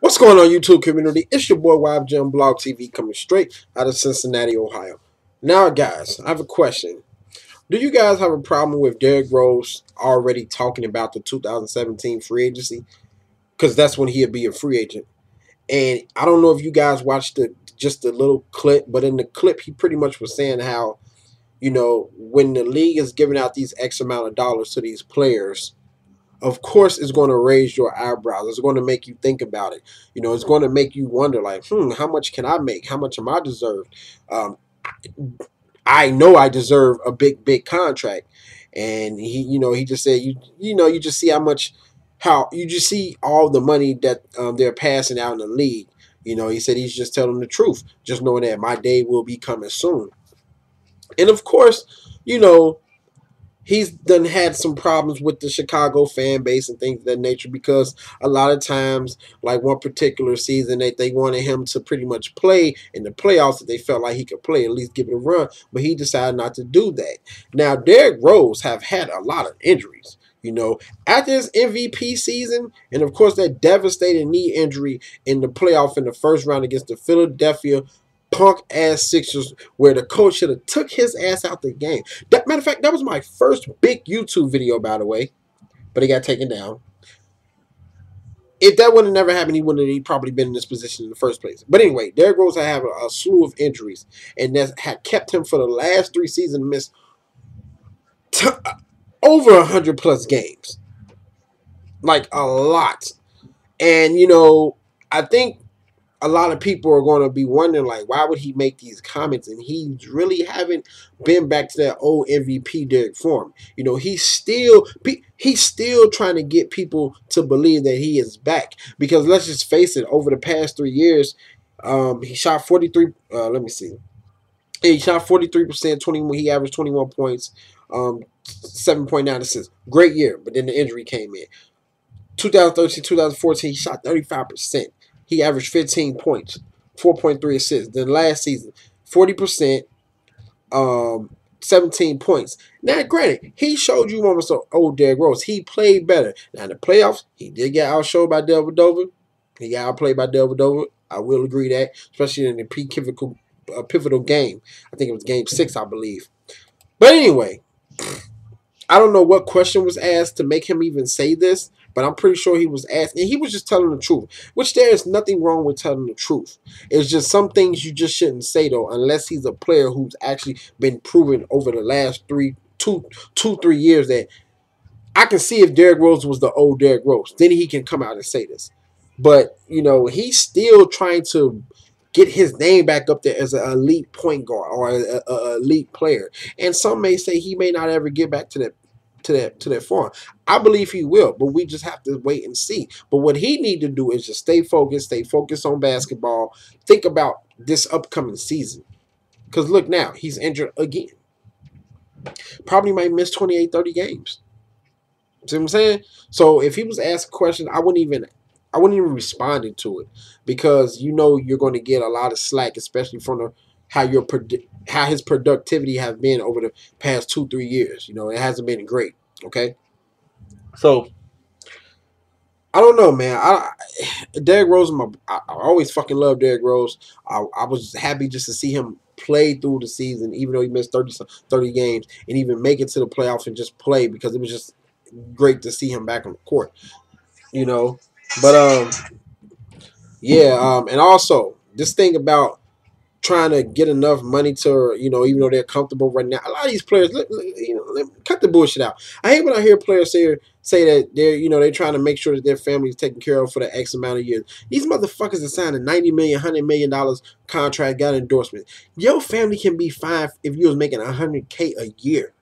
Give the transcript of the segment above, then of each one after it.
What's going on, YouTube community? It's your boy YFGM Blog TV coming straight out of Cincinnati, Ohio. Now, guys, I have a question. Do you guys have a problem with Derrick Rose already talking about the 2017 free agency? Because that's when he'll be a free agent. And I don't know if you guys watched the just a little clip, but in the clip, he pretty much was saying how, you know, when the league is giving out these X amount of dollars to these players, of course it's going to raise your eyebrows. It's going to make you think about it. You know, it's going to make you wonder, like, hmm, how much can I make? How much am I deserved? Um, I know I deserve a big, big contract. And he, you know, he just said, you, you know, you just see how much, how you just see all the money that um, they're passing out in the league. You know, he said he's just telling the truth, just knowing that my day will be coming soon. And of course, you know, he's done had some problems with the Chicago fan base and things of that nature because a lot of times, like one particular season, that they wanted him to pretty much play in the playoffs that they felt like he could play, at least give it a run, but he decided not to do that. Now, Derrick Rose have had a lot of injuries. You know, after his MVP season, and of course that devastating knee injury in the playoff in the first round against the Philadelphia punk ass Sixers where the coach should have took his ass out the game. That matter of fact, that was my first big YouTube video, by the way, but it got taken down. If that would have never happened, he wouldn't have probably been in this position in the first place. But anyway, Derrick Rose had a, a slew of injuries, and that had kept him for the last three seasons missed uh, over hundred plus games, like a lot. And you know, I think a lot of people are going to be wondering like why would he make these comments and he really haven't been back to that old MVP Derrick form. You know, he's still he's still trying to get people to believe that he is back because let's just face it, over the past 3 years um he shot 43 uh let me see. He shot 43%, 21 he averaged 21 points, um 7.9 assists. Great year, but then the injury came in. 2013, 2014, he shot 35% he averaged 15 points, 4.3 assists. Then last season, 40%, um, 17 points. Now, granted, he showed you moments of old Derrick Rose. He played better. Now, in the playoffs, he did get outshowed by Dellavedova. He got outplayed by Dellavedova. I will agree that, especially in the pre-pivotal uh, pivotal game. I think it was game six, I believe. But anyway, I don't know what question was asked to make him even say this, but I'm pretty sure he was asked, and he was just telling the truth, which there is nothing wrong with telling the truth. It's just some things you just shouldn't say though, unless he's a player who's actually been proven over the last three, two, two, three years that I can see if Derrick Rose was the old Derrick Rose, then he can come out and say this. But you know, he's still trying to get his name back up there as an elite point guard or an elite player. And some may say he may not ever get back to that to that to that form. I believe he will, but we just have to wait and see. But what he need to do is just stay focused, stay focused on basketball. Think about this upcoming season. Because look now, he's injured again. Probably might miss 28, 30 games. See what I'm saying? So if he was asked a question, I wouldn't even I wouldn't even respond to it because you know you're going to get a lot of slack, especially from the how your how his productivity have been over the past two three years. You know, it hasn't been great. Okay, so I don't know, man. I Derrick Rose, my I, I always fucking love Derrick Rose. I, I was happy just to see him play through the season, even though he missed 30, 30 games, and even make it to the playoffs and just play because it was just great to see him back on the court. You know, but um, yeah, um, and also this thing about trying to get enough money to, you know, even though they're comfortable right now. A lot of these players, you know, cut the bullshit out. I hate when I hear players say say that they're, you know, they're trying to make sure that their family is taken care of for the X amount of years. These motherfuckers are signing 90 million, 100 million dollars contract, got endorsement. Your family can be fine if you was making 100k a year.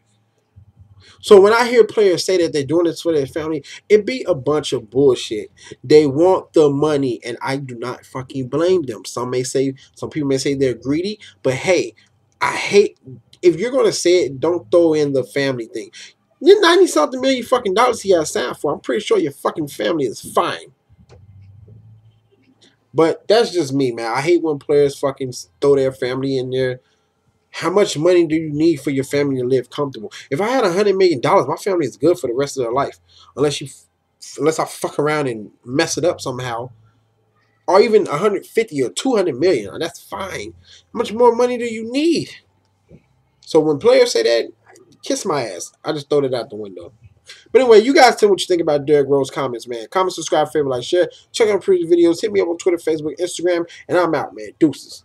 So when I hear players say that they're doing this for their family, it be a bunch of bullshit. They want the money, and I do not fucking blame them. Some may say, some people may say they're greedy, but hey, I hate if you're gonna say it, don't throw in the family thing. You're 90 something million fucking dollars he has signed for. I'm pretty sure your fucking family is fine. But that's just me, man. I hate when players fucking throw their family in there how much money do you need for your family to live comfortable? If I had a hundred million dollars, my family is good for the rest of their life, unless you, unless I fuck around and mess it up somehow. or even a 150 or 200 million. That's fine. How much more money do you need? So when players say that, kiss my ass. I just throw it out the window. But anyway, you guys tell me what you think about Derrick Rose comments, man. Comment, subscribe, favorite, like, share. Check out previous videos. Hit me up on Twitter, Facebook, Instagram. And I'm out, man. Deuces.